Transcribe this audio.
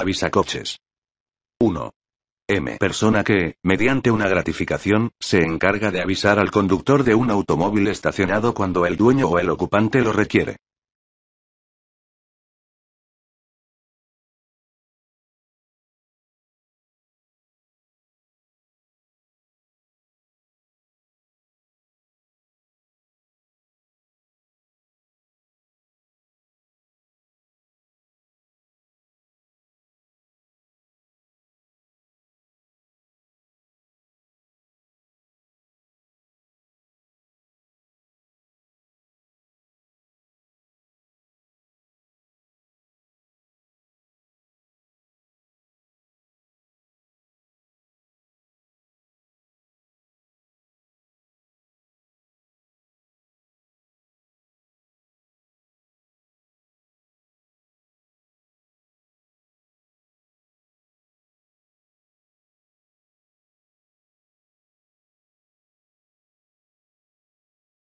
Avisa coches. 1. M. Persona que, mediante una gratificación, se encarga de avisar al conductor de un automóvil estacionado cuando el dueño o el ocupante lo requiere.